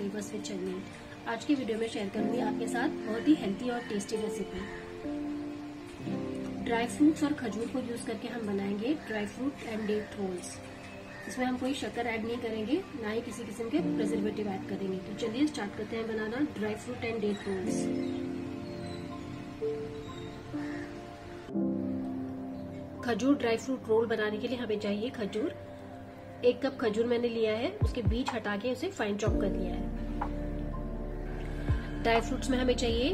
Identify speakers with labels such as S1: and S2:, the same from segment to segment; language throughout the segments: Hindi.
S1: आज की वीडियो में शेयर करूँगी आपके साथ बहुत ही हेल्थी और टेस्टी रेसिपी ड्राई फ्रूट्स और खजूर को यूज़ करके हम बनाएँगे dry fruit and date rolls इसमें हम कोई शक्कर ऐड नहीं करेंगे, ना ही किसी किस्म के प्रिजर्वेटिव ऐड करेंगे तो चलिए स्टार्ट करते हैं बनाना dry fruit and date rolls खजूर ड्राई फ्रूट रोल बनाने के लिए हमें चाहिए खजूर। एक कप खजूर मैंने लिया है उसके बीज हटा के उसे फाइन चॉप कर लिया है। ड्राई फ्रूट्स में हमें चाहिए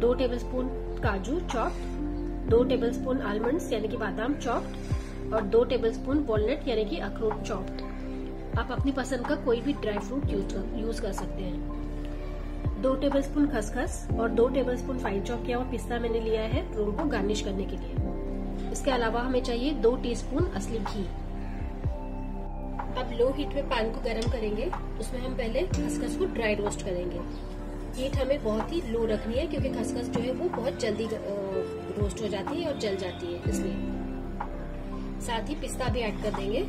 S1: दो टेबलस्पून काजू चॉप्ड दो टेबलस्पून आलमंड्स यानी कि बादाम चॉप्ड और दो टेबलस्पून वॉलनट यानी कि अखरोट चॉप्ड आप अपनी पसंद का कोई भी ड्राई फ्रूट यूज़ कर, सकते हैं। दो टेबलस्पून खसखस और दो टेबलस्पून फाइन चॉप किया हुआ पिस्ता मैंने लिया है रोल को गार्निश करने के लिए। इसके अलावा हमें चाहिए दो टीस्पून असली घी। अब लो हीट में पैन को गर्म करेंगे। उसमें हम पहले खसखस को ड्राई रोस्ट करेंगे। हीट हमें बहुत ही लो रखनी है, क्योंकि खसखस जो है वो बहुत जल्दी रोस्ट हो जाती है और जल जाती है, इसलिए। साथ ही पिस्ता भी ऐड कर देंगे।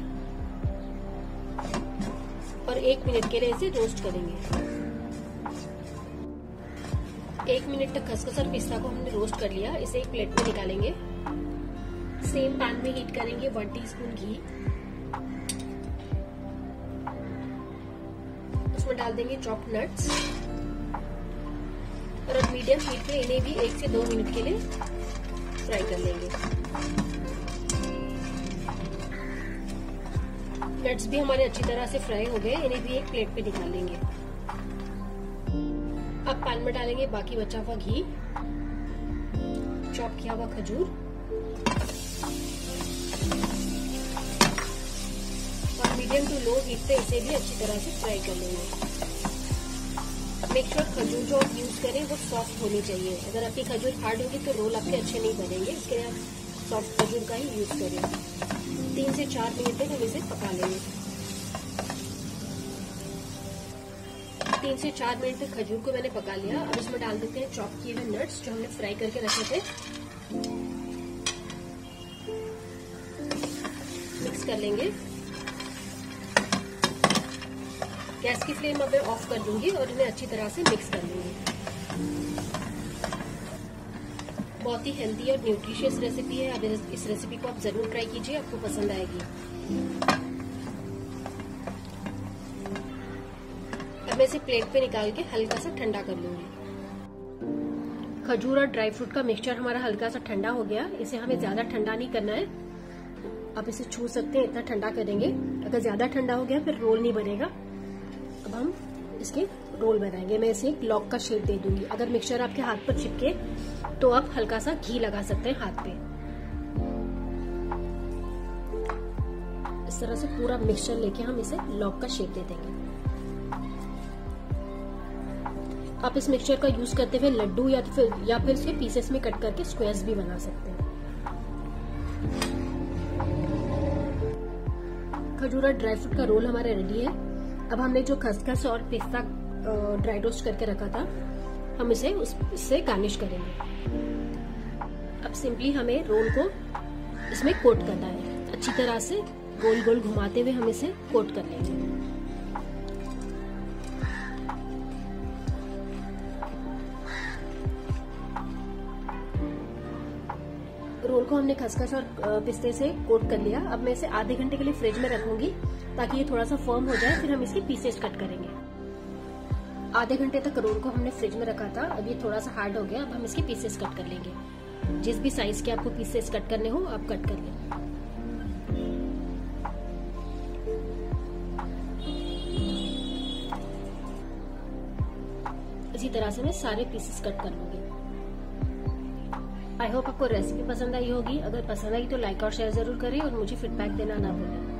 S1: और एक मिनट के लिए इसे रोस्ट करेंगे। एक मिनट तक खसखस और पिस्ता को हमने रोस्ट कर लिया। इसे एक प्लेट में निकालेंगे। सेम पैन में हीट करेंगे वन टीस्पून घी। उसमें डाल देंगे चॉप नट्स और अब मीडियम हीट पे इन्हें भी एक से दो मिनट के लिए फ्राई कर लेंगे. नट्स भी हमारे अच्छी तरह से फ्राई हो गए, इन्हें भी एक प्लेट पे निकाल लेंगे. अब पैन में डालेंगे बाकी बचा हुआ घी. चॉप किया हुआ खजूर. मीडियम टू लो हीट पे इसे भी अच्छी तरह से फ्राई कर लेंगे। मेक श्योर खजूर जो आप यूज़ करें, वो सॉफ्ट होनी चाहिए। अगर आपकी खजूर हार्ड होगी तो रोल आपके अच्छे नहीं बनेंगे, इसके लिए आप सॉफ्ट खजूर का ही यूज़ करें। तीन से चार मिनट तक हम इसे पका लेंगे। तीन से चार मिनट तक खजूर को मैंने पका लिया। अब इसमें डाल देते हैं चॉप किए हुए नट्स जो हमने फ्राई करके रखे थे। मिक्स कर लेंगे। गैस की फ्लेम अब मैं ऑफ़ कर दूँगी और इन्हें अच्छी तरह से मिक्स कर लूँगी। बहुत ही हेल्दी और न्यूट्रिशियस रेसिपी है। अब इस रेसिपी को आप ज़रूर ट्राई कीजिए, आपको पसंद आएगी। अब मैं इसे प्लेट पे निकाल के हल्का सा ठंडा कर लूँगी। खजूर और ड्राई फ्रूट का मिक्सचर हमारा हल्का सा ठंडा हो गया। इसे हमें ज़्यादा ठंडा नहीं करना है। आप इसे छू सकते हैं, इतना ठंडा करेंगे। अगर ज़्यादा ठंडा हो गया, फिर रोल नहीं बनेगा। अब हम इसके रोल बनाएँगे। मैं इसे एक लॉक का शेप दे दूँगी। अगर मिक्सचर आपके हाथ पर चिपके तो आप हल्का सा घी लगा सकते हैं हाथ पे। इस तरह से पूरा मिक्सचर लेके हम इसे लॉक का शेप दे देंगे। आप इस मिक्सचर का यूज़ करते हुए लड्डू या फिर या फिर इसे पीसेस में कट करके स्क्वेयर्स भी बना सकते हैं। खजूरा ड्राई फ्रूट का रोल हमारा रेडी है। अब हमने जो खसखस और पिस्ता ड्राई रोस्ट करके रखा था, हम इसे उससे गार्निश करेंगे। अब सिंपली हमें रोल को इसमें कोट करना है। अच्छी तरह से गोल गोल घुमाते हुए हम इसे कोट कर लेंगे। रोल को हमने खसखस और पिस्ते से कोट कर लिया। अब मैं इसे आधे घंटे के लिए फ्रिज में रखूँगी ताकि ये थोड़ा सा फर्म हो जाए, फिर हम इसके पीसेस कट करेंगे। आधे घंटे तक रोल को हमने फ्रिज में रखा था, अब ये थोड़ा सा हार्ड हो गया, अब हम इसके पीसेस कट कर लेंगे। जिस भी साइज़ के आपको पीसेस कट करने हो, आप कट कर लें। इसी तरह से मैं सारे पीसेस कट कर लूँगी। आई होप आपको रेसिपी पसंद आई होगी। अगर पसंद आई तो लाइक और शेयर ज़रूर करें और मुझे फीडबैक देना ना भूलें।